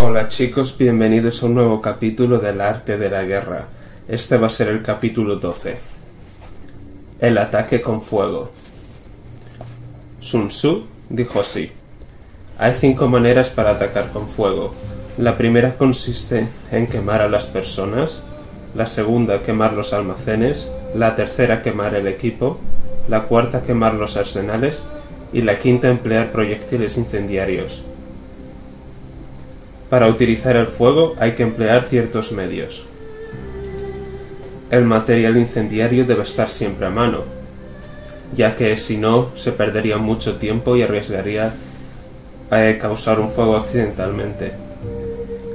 Hola chicos, bienvenidos a un nuevo capítulo del arte de la guerra. Este va a ser el capítulo 12. El ataque con fuego. Sun Tzu dijo así. Hay cinco maneras para atacar con fuego. La primera consiste en quemar a las personas, la segunda quemar los almacenes, la tercera quemar el equipo, la cuarta quemar los arsenales y la quinta emplear proyectiles incendiarios. Para utilizar el fuego hay que emplear ciertos medios. El material incendiario debe estar siempre a mano, ya que si no se perdería mucho tiempo y arriesgaría a causar un fuego accidentalmente.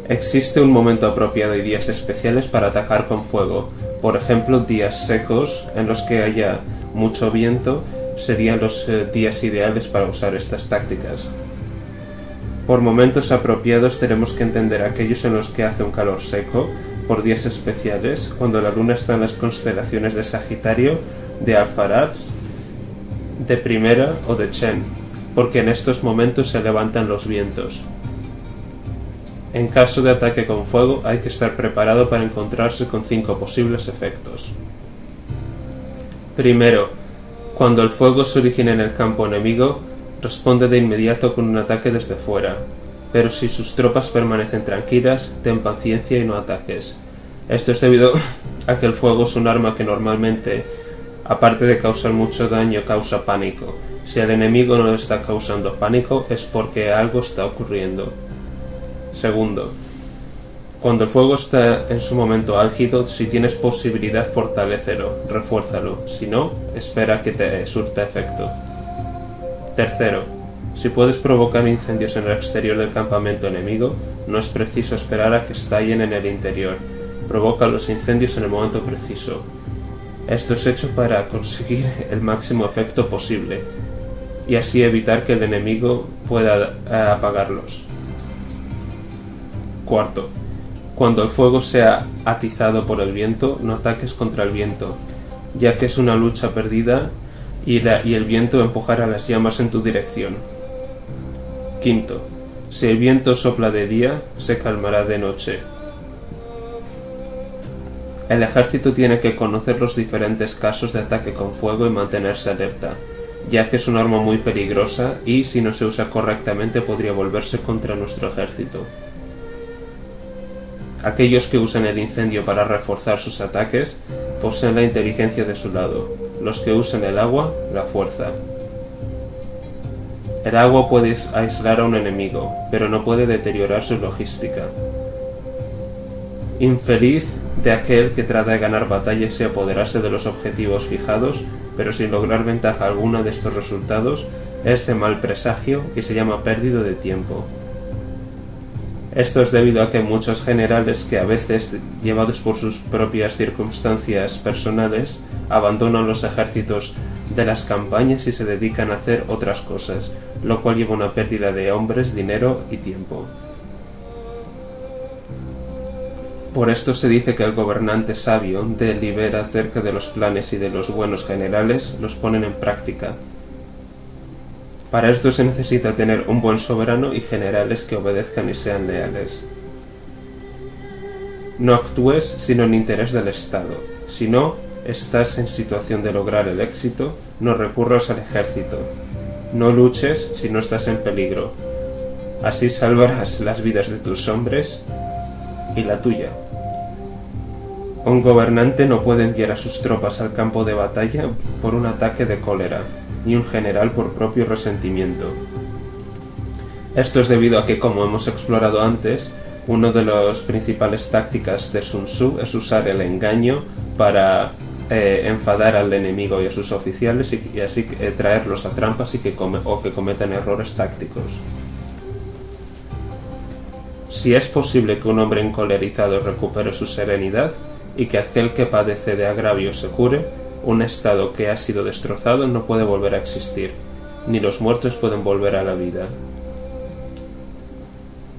Existe un momento apropiado y días especiales para atacar con fuego. Por ejemplo, días secos en los que haya mucho viento serían los eh, días ideales para usar estas tácticas. Por momentos apropiados tenemos que entender aquellos en los que hace un calor seco, por días especiales, cuando la luna está en las constelaciones de Sagitario, de Alfarats, de Primera o de Chen, porque en estos momentos se levantan los vientos. En caso de ataque con fuego hay que estar preparado para encontrarse con cinco posibles efectos. Primero, cuando el fuego se origina en el campo enemigo, responde de inmediato con un ataque desde fuera, pero si sus tropas permanecen tranquilas, ten paciencia y no ataques. Esto es debido a que el fuego es un arma que normalmente, aparte de causar mucho daño, causa pánico. Si el enemigo no está causando pánico es porque algo está ocurriendo. Segundo, cuando el fuego está en su momento álgido, si tienes posibilidad, fortalecelo, refuérzalo. Si no, espera que te surta efecto. Tercero, si puedes provocar incendios en el exterior del campamento enemigo, no es preciso esperar a que estallen en el interior. Provoca los incendios en el momento preciso. Esto es hecho para conseguir el máximo efecto posible y así evitar que el enemigo pueda eh, apagarlos. Cuarto, cuando el fuego sea atizado por el viento, no ataques contra el viento, ya que es una lucha perdida y, el viento empujará las llamas en tu dirección. Quinto, si el viento sopla de día, se calmará de noche. El ejército tiene que conocer los diferentes casos de ataque con fuego y mantenerse alerta, ya que es un arma muy peligrosa y si no se usa correctamente podría volverse contra nuestro ejército. Aquellos que usan el incendio para reforzar sus ataques poseen la inteligencia de su lado, los que usan el agua, la fuerza. El agua puede aislar a un enemigo, pero no puede deteriorar su logística. Infeliz de aquel que trata de ganar batallas y apoderarse de los objetivos fijados, pero sin lograr ventaja alguna de estos resultados, es de mal presagio y se llama pérdida de tiempo. Esto es debido a que muchos generales que a veces, llevados por sus propias circunstancias personales, abandonan los ejércitos de las campañas y se dedican a hacer otras cosas, lo cual lleva a una pérdida de hombres, dinero y tiempo. Por esto se dice que el gobernante sabio delibera acerca de los planes y de los buenos generales los ponen en práctica, para esto se necesita tener un buen soberano y generales que obedezcan y sean leales. No actúes sino en interés del Estado. Si no estás en situación de lograr el éxito, no recurras al ejército. No luches si no estás en peligro. Así salvarás las vidas de tus hombres y la tuya. Un gobernante no puede enviar a sus tropas al campo de batalla por un ataque de cólera ni un general por propio resentimiento. Esto es debido a que, como hemos explorado antes, una de las principales tácticas de Sun Tzu es usar el engaño para eh, enfadar al enemigo y a sus oficiales y, así eh, traerlos a trampas y que o que cometan errores tácticos. Si es posible que un hombre encolerizado recupere su serenidad y que aquel que padece de agravio se cure, un estado que ha sido destrozado no puede volver a existir, ni los muertos pueden volver a la vida.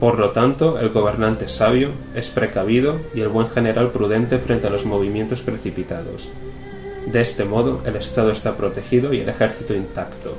Por lo tanto, el gobernante sabio es precavido y el buen general prudente frente a los movimientos precipitados. De este modo, el Estado está protegido y el ejército intacto.